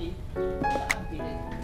happy. Happy day.